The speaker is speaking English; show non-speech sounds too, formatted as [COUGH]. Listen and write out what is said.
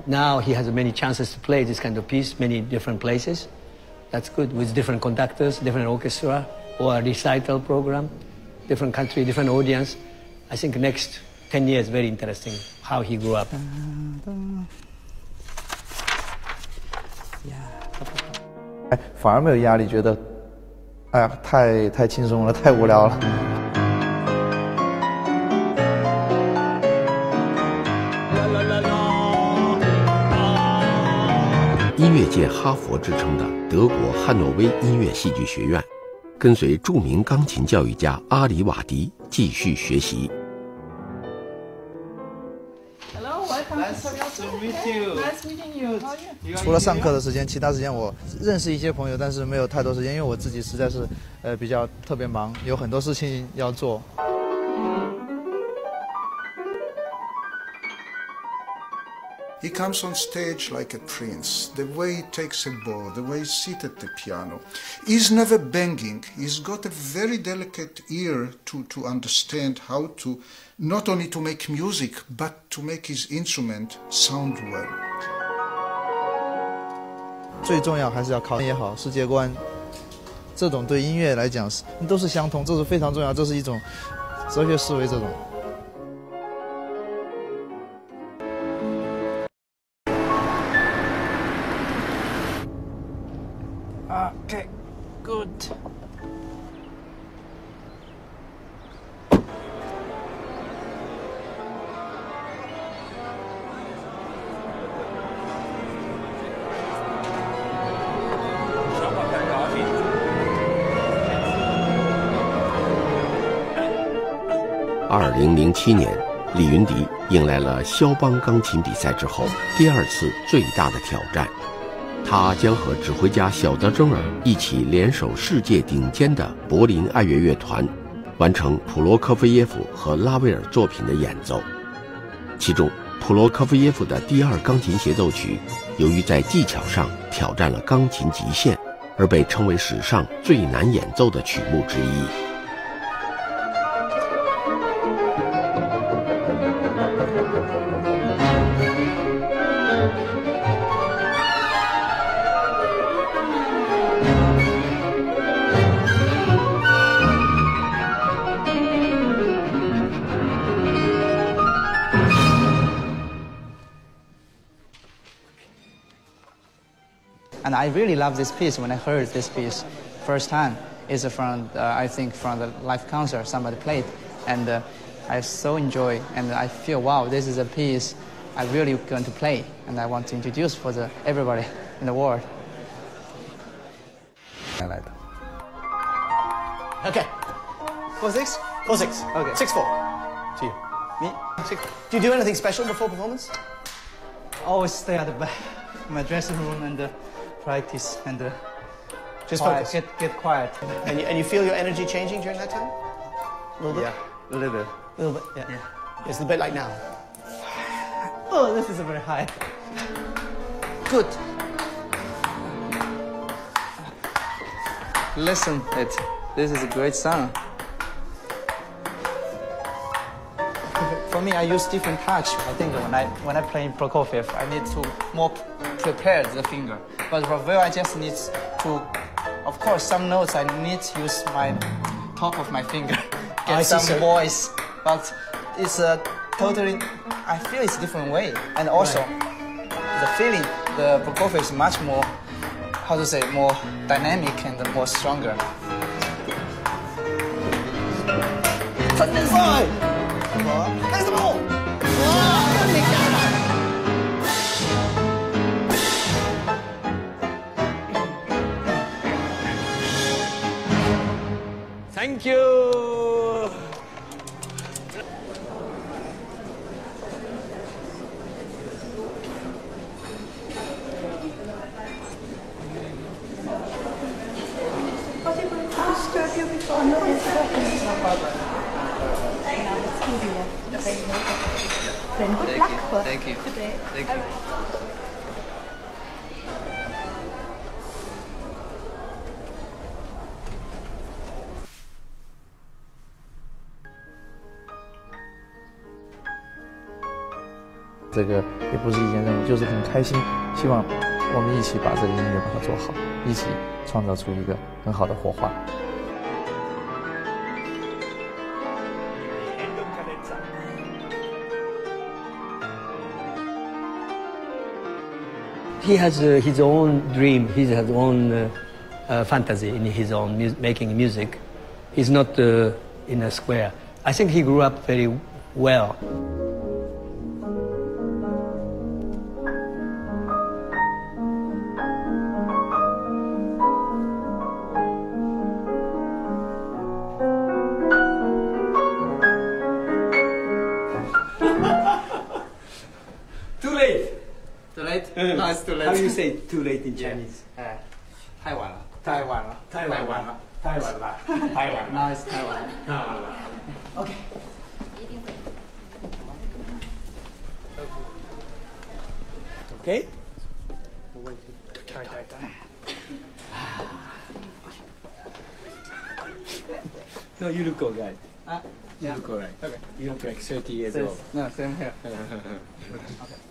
Uh, now he has many chances to play this kind of piece, many different places. That's good with different conductors, different orchestra, or a recital program, different country, different audience. I think next 10 years very interesting how he grew up. 哎，反而没有压力，觉得，哎呀，太太轻松了，太无聊了。 音乐界哈佛之称的德国汉诺威音乐戏剧学院，跟随著名钢琴教育家阿里瓦迪继续学习。Hello, welcome to meet you. Nice meeting you. How are you? 除了上课的时间，其他时间我认识一些朋友，但是没有太多时间，因为我自己实在是，呃，比较特别忙，有很多事情要做。He comes on stage like a prince. The way he takes a bow, the way he sits at the piano. He's never banging. He's got a very delicate ear to, to understand how to, not only to make music, but to make his instrument sound well. 最重要还是要考也好，世界观，这种对音乐来讲是都是相通，这是非常重要，这是一种哲学思维这种。 Okay, good. 二零零七年，李云迪迎来了肖邦钢琴比赛之后第二次最大的挑战，他将和指挥家小泽征尔一起联手世界顶尖的柏林爱乐乐团，完成普罗科菲耶夫和拉威尔作品的演奏。其中，普罗科菲耶夫的第二钢琴协奏曲，由于在技巧上挑战了钢琴极限，而被称为史上最难演奏的曲目之一。And I really love this piece when I heard this piece first time. Is from, uh, I think, from the live concert somebody played. And uh, I so enjoy and I feel, wow, this is a piece I really going to play. And I want to introduce for the, everybody in the world. 来的。Okay. Four six? Four six. Okay. Six four. To you. Me? Six. Do you do anything special before performance? I always stay at the back, my dressing room and uh, practice and uh, Just quiet, focus. get, get quiet. And you, and you feel your energy changing during that time? A little bit? Yeah, a little bit. A little bit, yeah. It's a bit like now. Oh, this is a very high. Good. Listen it. This is a great song. For me, I use different touch. I think when I when I play Prokofiev, I need to more prepare the finger. But for Ravel, I just need to, of course, some notes I need to use my top of my finger, [LAUGHS] get I some sir. voice. But it's a totally, I feel it's a different way. And also, the feeling, the Prokofiev is much more, how to say, more dynamic and more stronger. 真何！干什么？这个也不是一件任务，就是很开心，希望我们一起把这个音乐把它做好，一起创造出一个很好的火花。He has uh, his own dream, he has his own uh, uh, fantasy in his own mu- making music. He's not in a square. I think he grew up very well. it's too late. How do you say too late in Chinese? 哎，太晚了，太晚了，太晚了，太晚了，太晚了。 Now it's 太晚了。 OK。OK。No, you look alright. Ah, You yeah. look alright. Okay. You look like 30 years Same- old. No, same here. 李 [LAUGHS]